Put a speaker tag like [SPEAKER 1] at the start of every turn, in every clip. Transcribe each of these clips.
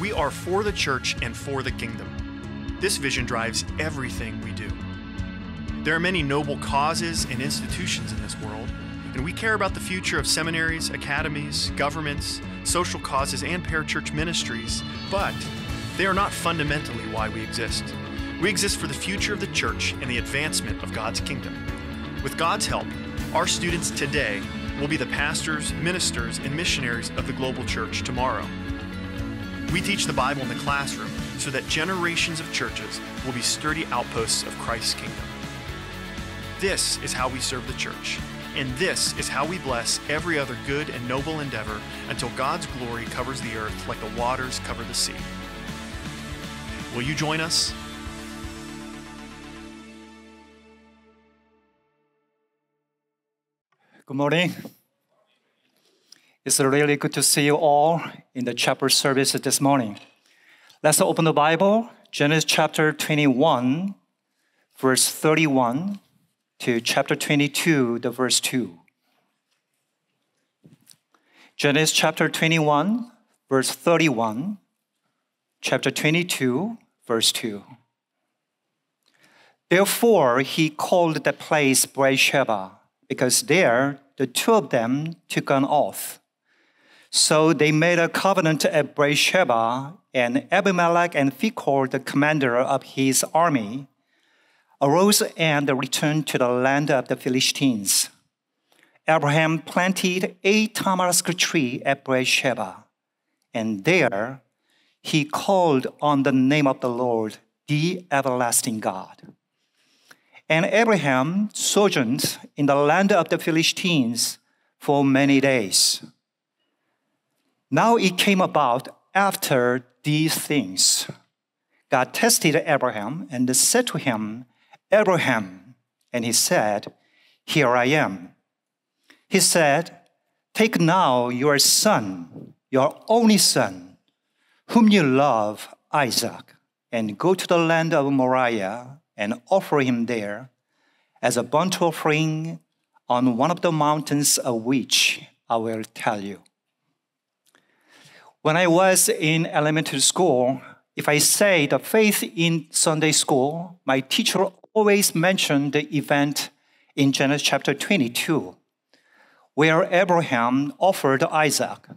[SPEAKER 1] We are for the church and for the kingdom. This vision drives everything we do. There are many noble causes and institutions in this world, and we care about the future of seminaries, academies, governments, social causes, and parachurch ministries, but they are not fundamentally why we exist. We exist for the future of the church and the advancement of God's kingdom. With God's help, our students today will be the pastors, ministers, and missionaries of the global church tomorrow. We teach the Bible in the classroom so that generations of churches will be sturdy outposts of Christ's kingdom. This is how we serve the church, and this is how we bless every other good and noble endeavor until God's glory covers the earth like the waters cover the sea. Will you join us?
[SPEAKER 2] Good morning. It's really good to see you all in the chapel service this morning. Let's open the Bible, Genesis chapter 21, verse 31 to chapter 22, the verse 2. Genesis chapter 21, verse 31, chapter 22, verse 2. Therefore, he called the place Beersheba because there the two of them took an oath. So they made a covenant at Beersheba, and Abimelech and Phicol, the commander of his army, arose and returned to the land of the Philistines. Abraham planted a tamarisk tree at Beersheba, and there he called on the name of the Lord, the everlasting God. And Abraham sojourned in the land of the Philistines for many days. Now it came about after these things. God tested Abraham and said to him, Abraham. And he said, Here I am. He said, Take now your son, your only son, whom you love, Isaac, and go to the land of Moriah and offer him there as a burnt offering on one of the mountains of which I will tell you. When I was in elementary school, if I say the faith in Sunday school, my teacher always mentioned the event in Genesis chapter 22, where Abraham offered Isaac.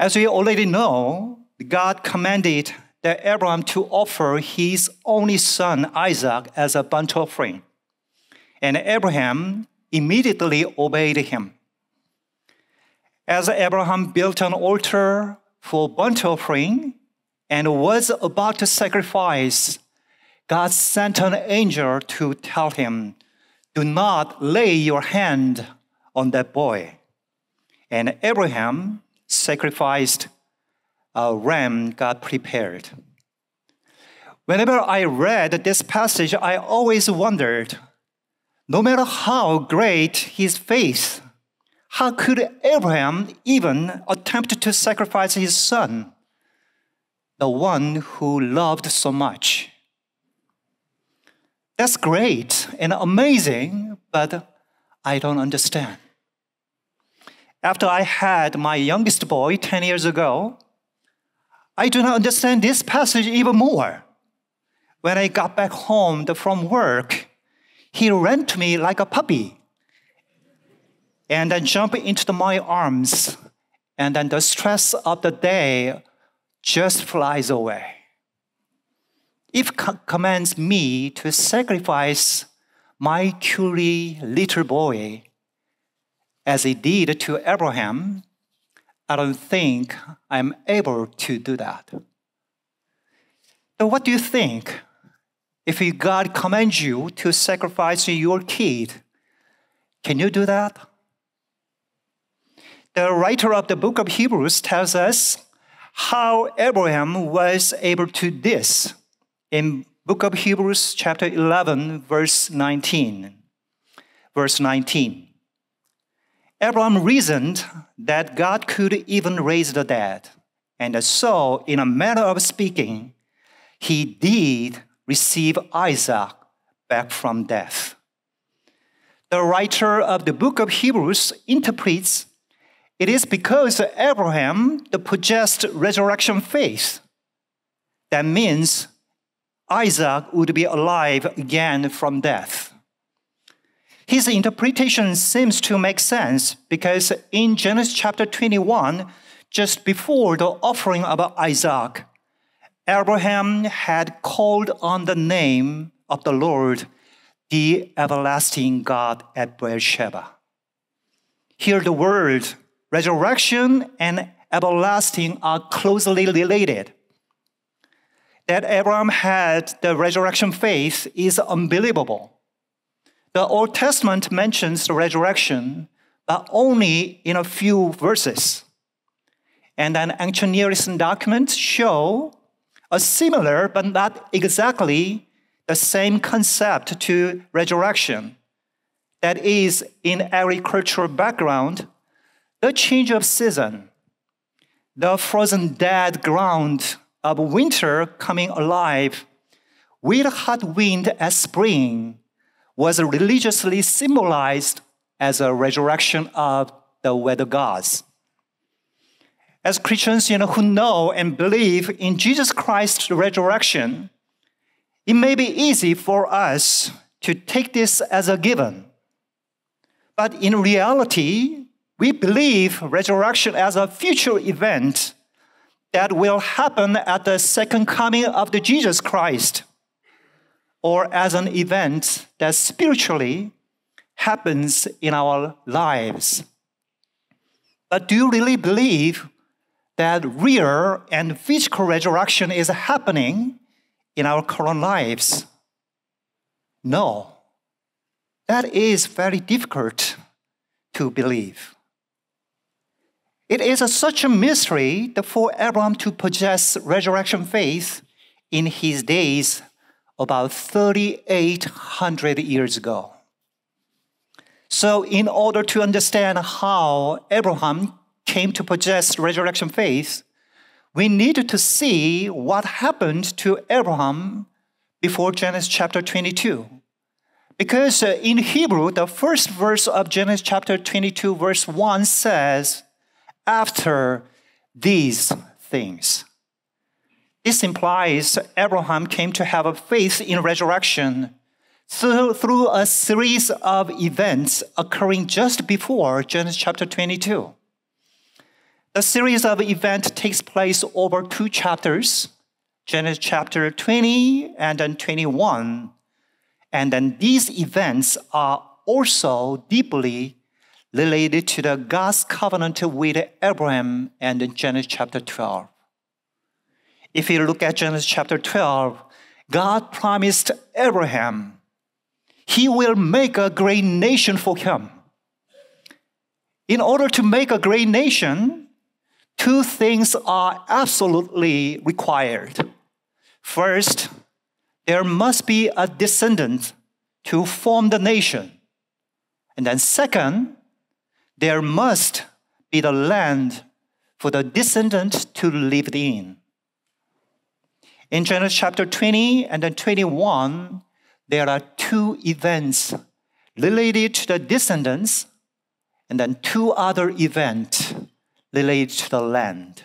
[SPEAKER 2] As we already know, God commanded that Abraham to offer his only son Isaac as a burnt offering. And Abraham immediately obeyed him. As Abraham built an altar for burnt offering and was about to sacrifice, God sent an angel to tell him, Do not lay your hand on that boy. And Abraham sacrificed a ram God prepared. Whenever I read this passage, I always wondered no matter how great his faith, how could Abraham even attempt to sacrifice his son, the one who loved so much? That's great and amazing, but I don't understand. After I had my youngest boy 10 years ago, I do not understand this passage even more. When I got back home from work, he ran to me like a puppy and then jumped into my arms, and then the stress of the day just flies away. If God commands me to sacrifice my curie little boy as he did to Abraham, I don't think I'm able to do that. So, what do you think? If God commands you to sacrifice your kid, can you do that? The writer of the book of Hebrews tells us how Abraham was able to this in book of Hebrews chapter 11 verse 19. Verse 19. Abraham reasoned that God could even raise the dead. And so, in a manner of speaking, he did receive Isaac back from death. The writer of the book of Hebrews interprets it is because Abraham possessed resurrection faith. That means Isaac would be alive again from death. His interpretation seems to make sense because in Genesis chapter 21, just before the offering of Isaac, Abraham had called on the name of the Lord, the everlasting God at Beersheba. Here, the word resurrection and everlasting are closely related. That Abraham had the resurrection faith is unbelievable. The Old Testament mentions the resurrection, but only in a few verses. And then ancient Near Eastern documents show a similar but not exactly the same concept to resurrection. That is, in agricultural background, the change of season, the frozen dead ground of winter coming alive with hot wind as spring was religiously symbolized as a resurrection of the weather gods. As Christians you know, who know and believe in Jesus Christ's resurrection, it may be easy for us to take this as a given. But in reality, we believe resurrection as a future event that will happen at the second coming of the Jesus Christ or as an event that spiritually happens in our lives. But do you really believe that real and physical resurrection is happening in our current lives? No. That is very difficult to believe. It is a, such a mystery that for Abraham to possess resurrection faith in his days about 3,800 years ago. So, in order to understand how Abraham came to possess resurrection faith, we need to see what happened to Abraham before Genesis chapter 22. Because uh, in Hebrew, the first verse of Genesis chapter 22, verse 1 says, After these things. This implies Abraham came to have a faith in resurrection through, a series of events occurring just before Genesis chapter 22. The series of events takes place over two chapters, Genesis chapter 20 and then 21. And then these events are also deeply related to the God's covenant with Abraham and Genesis chapter 12. If you look at Genesis chapter 12, God promised Abraham he will make a great nation for him. In order to make a great nation, two things are absolutely required. First, there must be a descendant to form the nation. And then, second, there must be the land for the descendant to live in. In Genesis chapter 20 and then 21, there are two events related to the descendants and then two other events related to the land.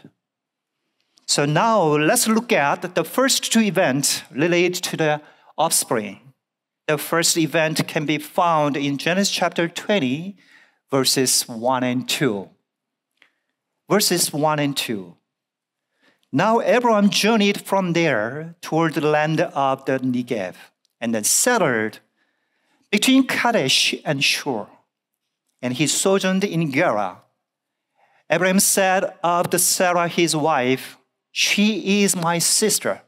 [SPEAKER 2] So now let's look at the first two events related to the offspring. The first event can be found in Genesis chapter 20, verses 1 and 2. Verses 1 and 2. Now Abraham journeyed from there toward the land of the Negev and then settled between Kadesh and Shur. And he sojourned in Gerar. Abraham said of the Sarah his wife, She is my sister.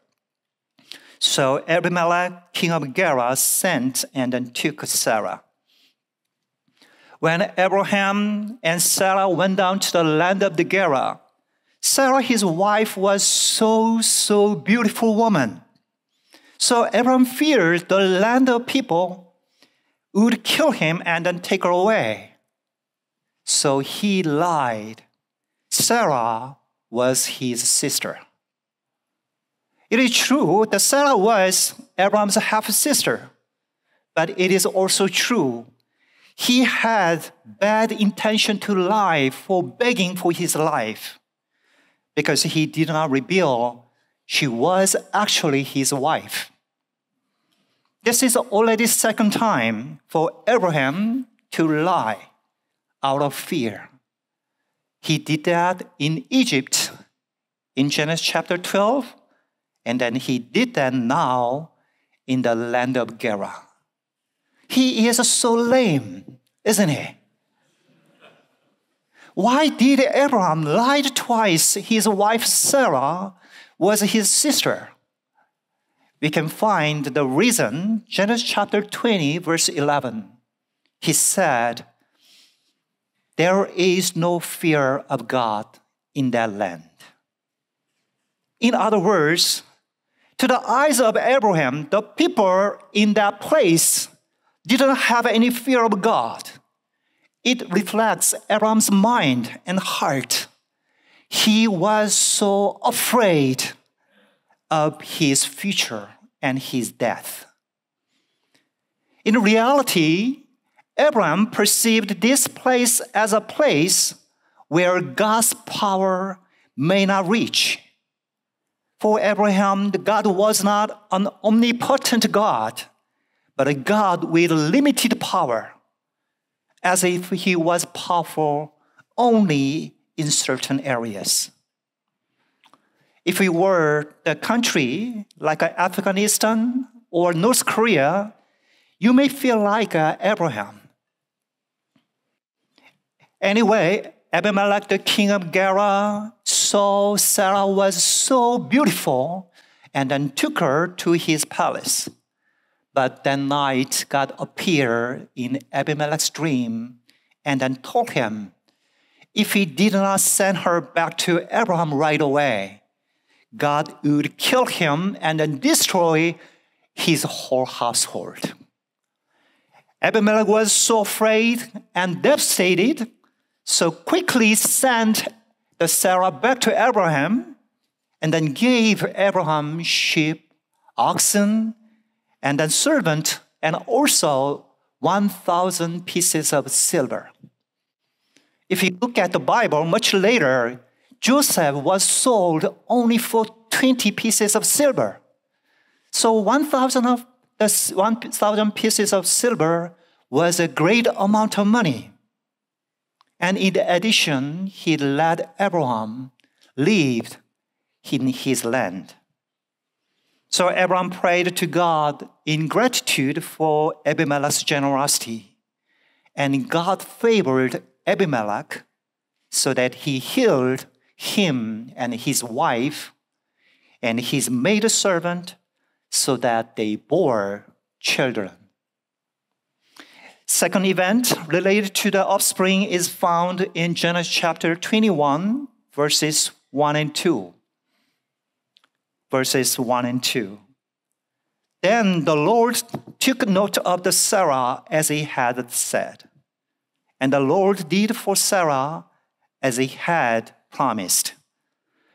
[SPEAKER 2] So Abimelech, king of Gerar, sent and then took Sarah. When Abraham and Sarah went down to the land of the Gerar, Sarah, his wife, was so, so beautiful woman. So Abraham feared the land of people would kill him and then take her away. So he lied. Sarah was his sister. It is true that Sarah was Abraham's half sister, but it is also true he had bad intention to lie for begging for his life because he did not reveal she was actually his wife. This is already second time for Abraham to lie out of fear. He did that in Egypt in Genesis chapter 12, and then he did that now in the land of Gerar. He is so lame, isn't he? Why did Abraham lie twice? His wife Sarah was his sister. We can find the reason, Genesis chapter 20, verse 11. He said, There is no fear of God in that land. In other words, to the eyes of Abraham, the people in that place didn't have any fear of God. It reflects Abraham's mind and heart. He was so afraid of his future and his death. In reality, Abraham perceived this place as a place where God's power may not reach. For Abraham, God was not an omnipotent God, but a God with limited power, as if he was powerful only in certain areas. If we were a country like Afghanistan or North Korea, you may feel like uh, Abraham. Anyway, Abimelech, the king of Gerar, saw Sarah was so beautiful and then took her to his palace. But that night, God appeared in Abimelech's dream and then told him if he did not send her back to Abraham right away, God would kill him and then destroy his whole household. Abimelech was so afraid and devastated so quickly sent the Sarah back to Abraham and then gave Abraham sheep, oxen, and a servant, and also 1,000 pieces of silver. If you look at the Bible, much later, Joseph was sold only for 20 pieces of silver. So 1,000 of the 1,000 pieces of silver was a great amount of money. And in addition, he let Abraham live in his land. So Abraham prayed to God in gratitude for Abimelech's generosity. And God favored Abimelech so that he healed him and his wife and his maid servant so that they bore children. Second event related to the offspring is found in Genesis chapter 21, verses 1 and 2. Verses 1 and 2. Then the Lord took note of the Sarah as he had said. And the Lord did for Sarah as he had promised.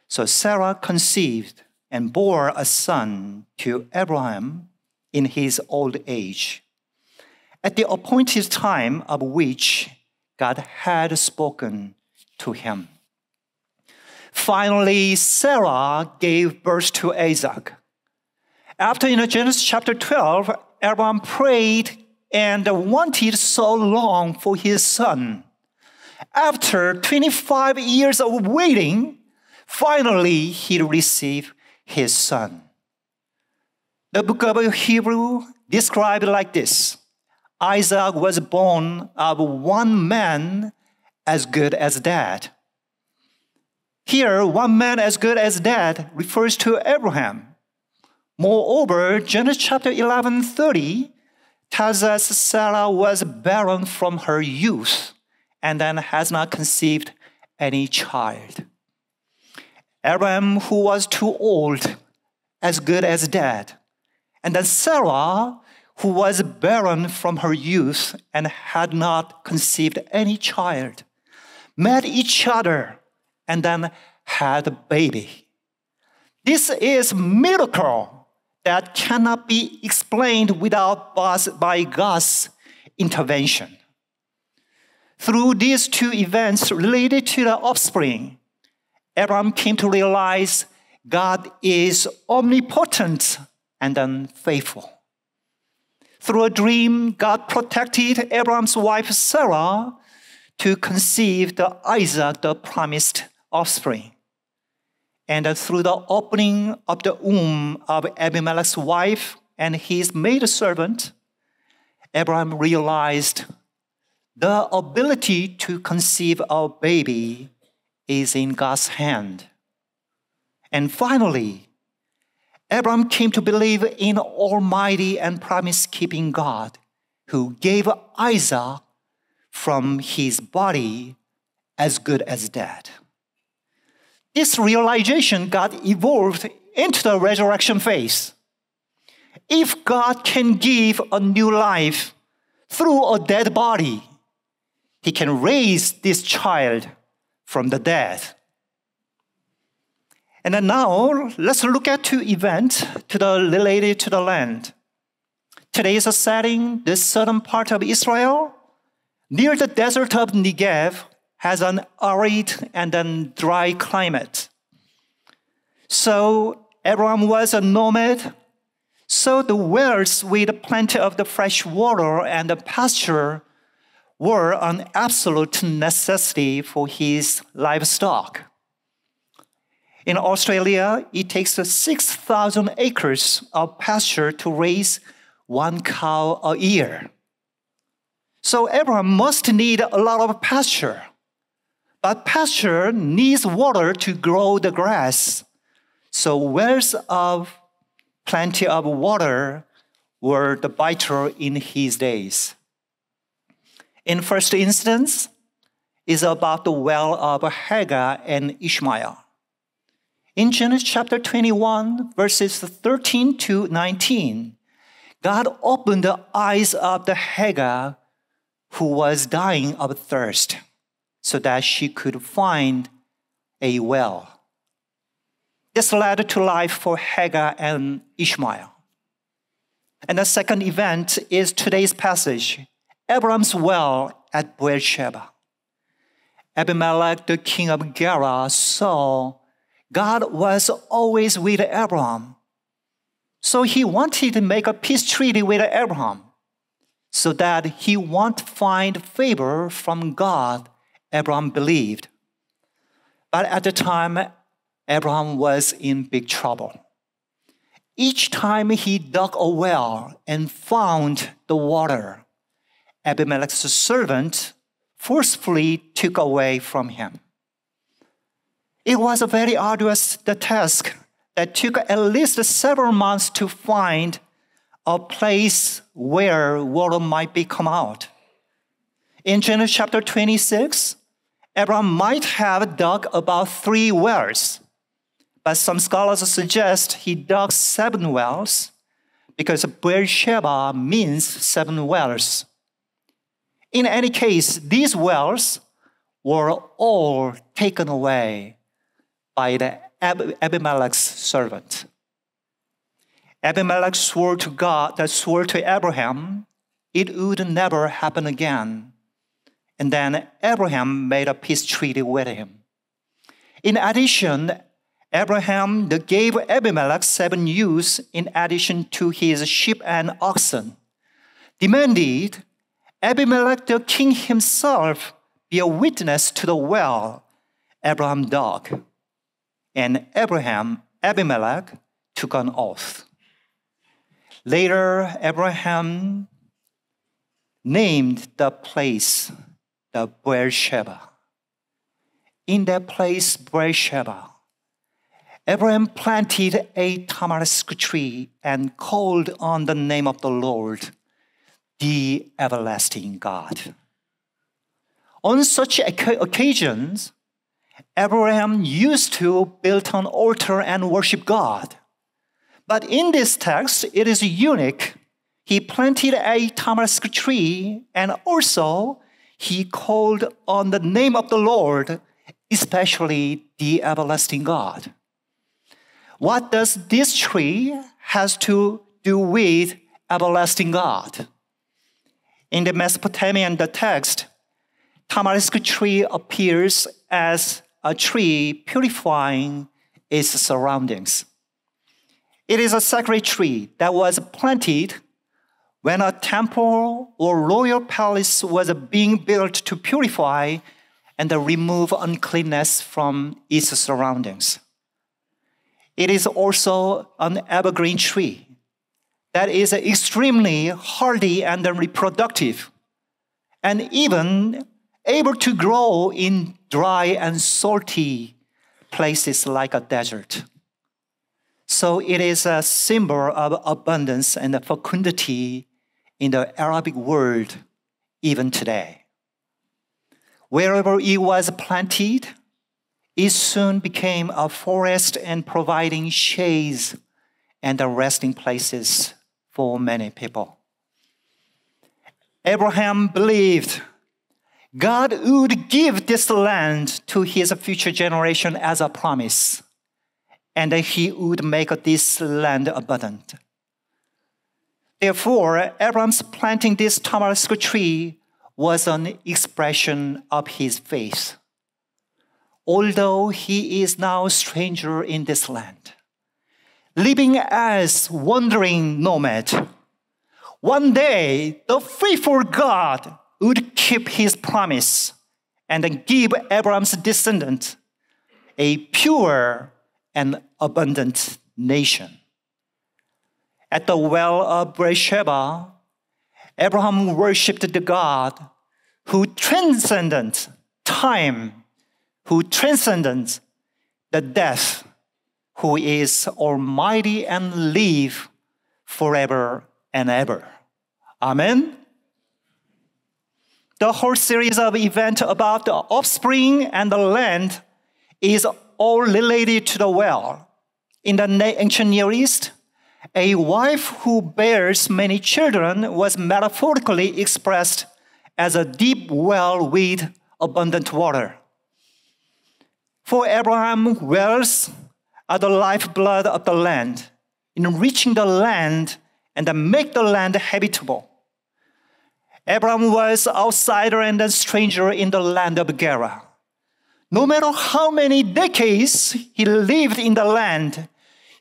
[SPEAKER 2] So Sarah conceived and bore a son to Abraham in his old age at the appointed time of which God had spoken to him. Finally, Sarah gave birth to Isaac. After in Genesis chapter 12, Abraham prayed and wanted so long for his son. After 25 years of waiting, finally he received his son. The book of Hebrew described like this Isaac was born of one man as good as dad. Here, one man as good as dad refers to Abraham. Moreover, Genesis chapter 11 30 tells us Sarah was barren from her youth and then has not conceived any child. Abraham, who was too old, as good as dead. And then Sarah, who was barren from her youth and had not conceived any child, met each other and then had a baby. This is miracle that cannot be explained without by God's intervention. Through these two events related to the offspring, Abraham came to realize God is omnipotent and unfaithful. Through a dream, God protected Abraham's wife Sarah to conceive the Isaac, the promised offspring. And through the opening of the womb of Abimelech's wife and his maidservant, Abraham realized the ability to conceive a baby is in God's hand. And finally, Abraham came to believe in Almighty and promise keeping God who gave Isaac from his body as good as dead. This realization got evolved into the resurrection phase. If God can give a new life through a dead body, he can raise this child from the dead. And then now let's look at two events to the related to the land. Today is a setting, this southern part of Israel, near the desert of Negev, has an arid and then dry climate. So Abraham was a nomad. So the wells with plenty of the fresh water and the pasture were an absolute necessity for his livestock. In Australia, it takes 6,000 acres of pasture to raise one cow a year. So Abraham must need a lot of pasture. But pasture needs water to grow the grass. So wells of plenty of water were the vital in his days. In first instance, is about the well of Hagar and Ishmael. In Genesis chapter 21, verses 13 to 19, God opened the eyes of the Hagar who was dying of thirst so that she could find a well. This led to life for Hagar and Ishmael. And the second event is today's passage Abraham's well at Beersheba. Abimelech, the king of Gerar, saw God was always with Abraham. So he wanted to make a peace treaty with Abraham so that he won't find favor from God, Abraham believed. But at the time, Abraham was in big trouble. Each time he dug a well and found the water, Abimelech's servant forcefully took away from him. It was a very arduous task that took at least several months to find a place where water might be come out. In Genesis chapter 26, Abraham might have dug about three wells, but some scholars suggest he dug seven wells because Beersheba means seven wells. In any case, these wells were all taken away by the Ab- Abimelech's servant. Abimelech swore to God, that swore to Abraham, it would never happen again. And then Abraham made a peace treaty with him. In addition, Abraham gave Abimelech seven ewes in addition to his sheep and oxen, demanded Abimelech the king himself be a witness to the well Abraham dug. And Abraham, Abimelech, took an oath. Later, Abraham named the place the Beersheba. In that place, Beersheba, Abraham planted a tamarisk tree and called on the name of the Lord the everlasting God. On such occasions, Abraham used to build an altar and worship God. But in this text, it is unique. He planted a tamarisk tree and also he called on the name of the Lord, especially the everlasting God. What does this tree has to do with everlasting God? In the Mesopotamian the text, tamarisk tree appears as a tree purifying its surroundings. It is a sacred tree that was planted when a temple or royal palace was being built to purify and remove uncleanness from its surroundings. It is also an evergreen tree that is extremely hardy and reproductive, and even able to grow in dry and salty places like a desert. So it is a symbol of abundance and fecundity in the Arabic world even today. Wherever it was planted, it soon became a forest and providing shades and resting places for many people. Abraham believed God would give this land to his future generation as a promise, and he would make this land abundant. Therefore, Abraham's planting this tamarisk tree was an expression of his faith. Although he is now a stranger in this land, living as wandering nomad, one day the faithful God would keep his promise and give Abraham's descendant a pure and abundant nation. At the well of Beersheba, Abraham worshipped the God who transcended time, who transcended the death, who is almighty and live forever and ever. Amen the whole series of events about the offspring and the land is all related to the well. In the ancient Near East, a wife who bears many children was metaphorically expressed as a deep well with abundant water. For Abraham, wells are the lifeblood of the land, enriching the land and make the land habitable. Abraham was an outsider and a stranger in the land of Gerar. No matter how many decades he lived in the land,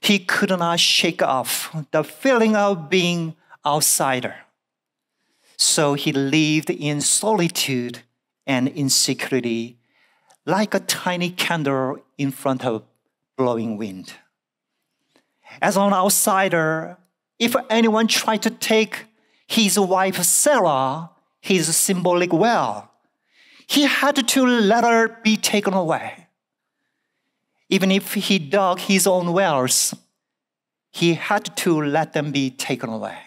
[SPEAKER 2] he could not shake off the feeling of being outsider. So he lived in solitude and insecurity like a tiny candle in front of a blowing wind. As an outsider, if anyone tried to take his wife Sarah his symbolic well. He had to let her be taken away. Even if he dug his own wells, he had to let them be taken away.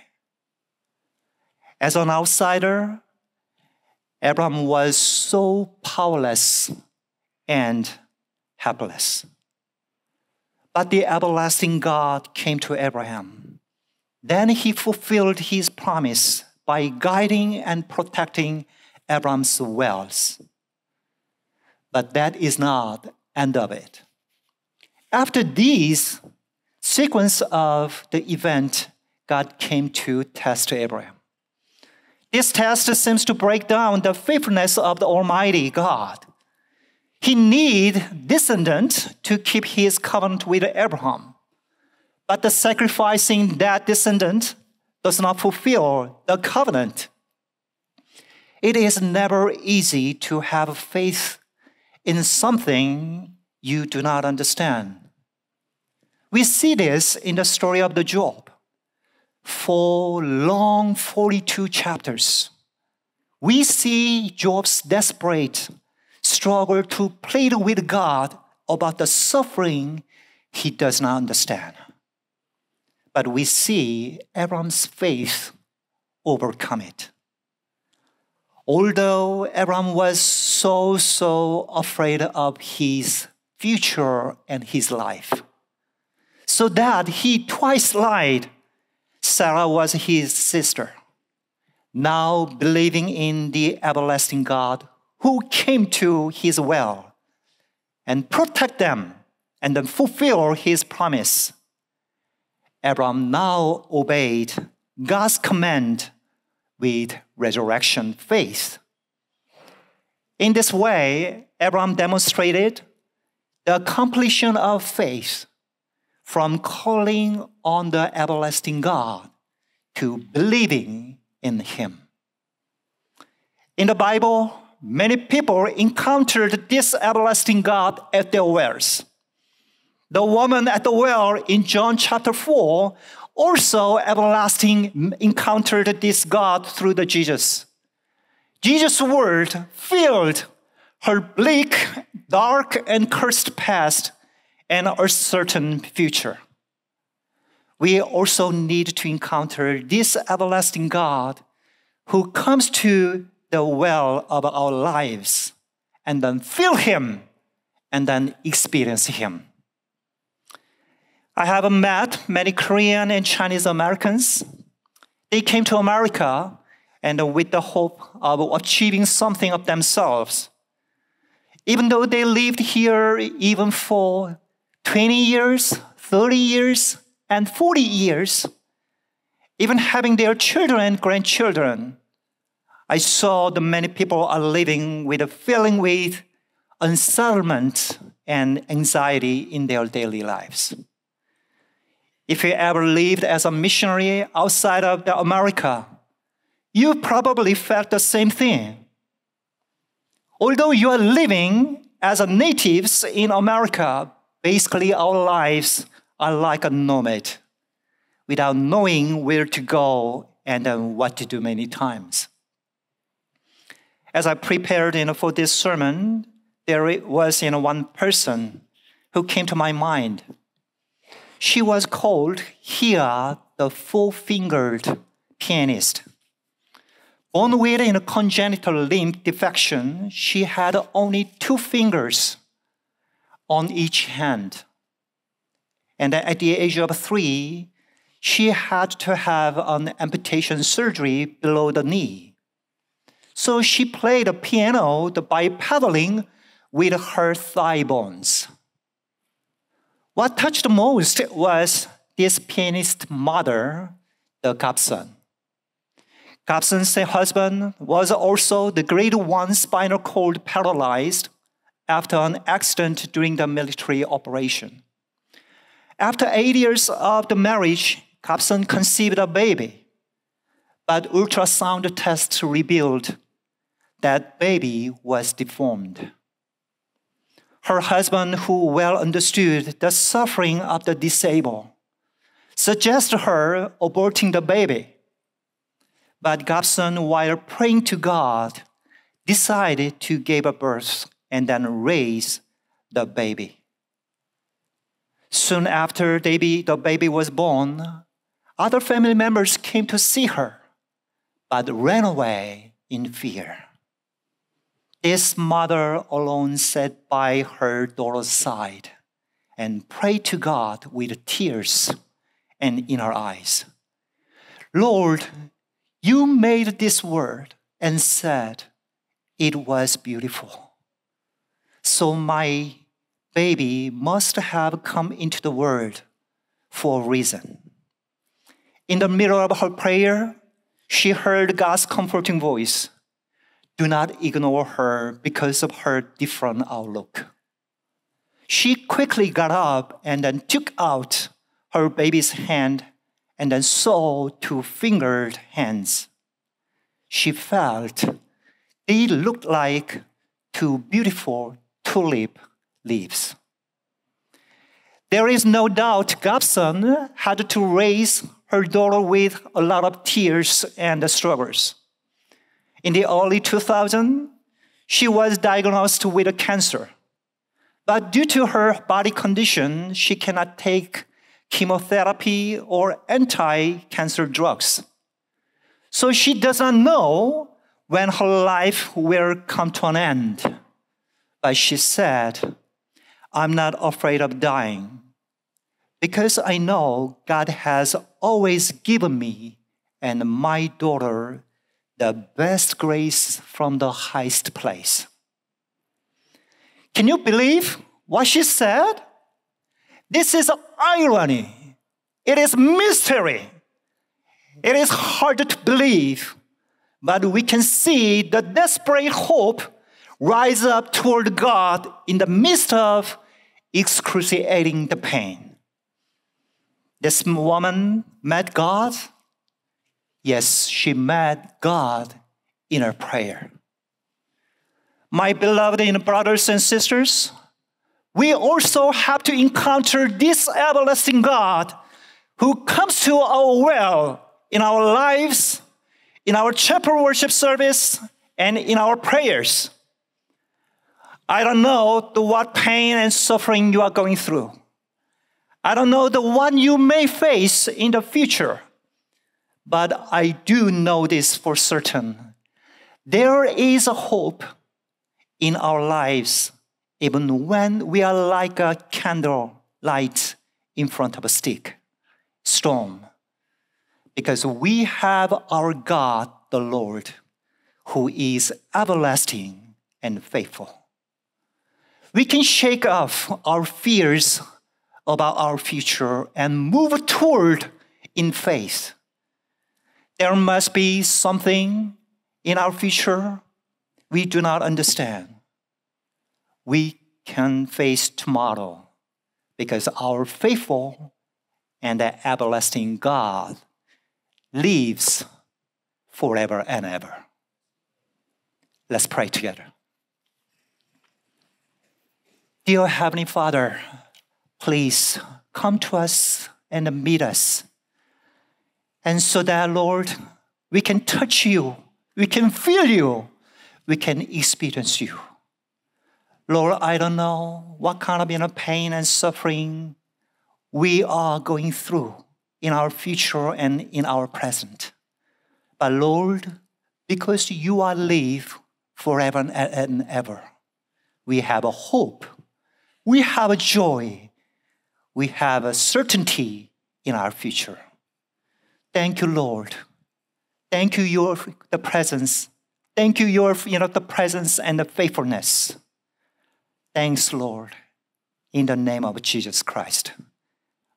[SPEAKER 2] As an outsider, Abraham was so powerless and helpless. But the everlasting God came to Abraham then he fulfilled his promise by guiding and protecting Abram's wells. But that is not end of it. After this sequence of the event, God came to test Abraham. This test seems to break down the faithfulness of the Almighty God. He need descendant to keep his covenant with Abraham. But the sacrificing that descendant does not fulfill the covenant. It is never easy to have faith in something you do not understand. We see this in the story of the Job. For long 42 chapters, we see Job's desperate struggle to plead with God about the suffering he does not understand. But we see Abram's faith overcome it. Although Abram was so, so afraid of his future and his life, so that he twice lied Sarah was his sister. Now, believing in the everlasting God who came to his well and protect them and then fulfill his promise, Abram now obeyed God's command with resurrection faith. In this way, Abram demonstrated the completion of faith from calling on the everlasting God to believing in Him. In the Bible, many people encountered this everlasting God at their wells. The woman at the well in John chapter 4 also everlasting encountered this God through the Jesus. Jesus' word filled her bleak, dark, and cursed past and a certain future. We also need to encounter this everlasting God who comes to the well of our lives and then feel Him and then experience Him. I have met many Korean and Chinese Americans. They came to America and with the hope of achieving something of themselves. Even though they lived here even for 20 years, 30 years, and 40 years, even having their children and grandchildren, I saw the many people are living with a feeling with unsettlement and anxiety in their daily lives. If you ever lived as a missionary outside of America, you probably felt the same thing. Although you are living as a natives in America, basically our lives are like a nomad without knowing where to go and then what to do many times. As I prepared you know, for this sermon, there was you know, one person who came to my mind. She was called Hia, the four fingered pianist. Born with a congenital limb defection, she had only two fingers on each hand. And at the age of three, she had to have an amputation surgery below the knee. So she played the piano by pedaling with her thigh bones. What touched most was this pianist's mother, the Gobson. Gobson's husband was also the grade one spinal cord paralyzed after an accident during the military operation. After eight years of the marriage, Gobson conceived a baby, but ultrasound tests revealed that baby was deformed her husband, who well understood the suffering of the disabled, suggested her aborting the baby. But Gobson, while praying to God, decided to give a birth and then raise the baby. Soon after baby, the baby was born, other family members came to see her, but ran away in fear. This mother alone sat by her daughter's side and prayed to God with tears and in her eyes. Lord, you made this world and said it was beautiful. So my baby must have come into the world for a reason. In the middle of her prayer, she heard God's comforting voice do not ignore her because of her different outlook. She quickly got up and then took out her baby's hand and then saw two fingered hands. She felt they looked like two beautiful tulip leaves. There is no doubt Gobson had to raise her daughter with a lot of tears and struggles. In the early 2000s, she was diagnosed with a cancer. But due to her body condition, she cannot take chemotherapy or anti cancer drugs. So she does not know when her life will come to an end. But she said, I'm not afraid of dying because I know God has always given me and my daughter the best grace from the highest place. Can you believe what she said? This is irony. It is mystery. It is hard to believe, but we can see the desperate hope rise up toward God in the midst of excruciating the pain. This woman met God. Yes, she met God in her prayer. My beloved and brothers and sisters, we also have to encounter this everlasting God who comes to our well in our lives, in our chapel worship service, and in our prayers. I don't know the what pain and suffering you are going through. I don't know the one you may face in the future. But I do know this for certain. There is a hope in our lives, even when we are like a candle light in front of a stick storm. Because we have our God, the Lord, who is everlasting and faithful we can shake off our fears about our future and move toward in faith. There must be something in our future we do not understand. We can face tomorrow because our faithful and everlasting God lives forever and ever. Let's pray together. Dear Heavenly Father, please come to us and meet us. And so that, Lord, we can touch you, we can feel you, we can experience you. Lord, I don't know what kind of pain and suffering we are going through in our future and in our present. But Lord, because you are live forever and ever, we have a hope we have a joy. We have a certainty in our future. Thank you, Lord. Thank you, your the presence. Thank you, your you know the presence and the faithfulness. Thanks, Lord. In the name of Jesus Christ.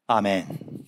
[SPEAKER 2] Amen.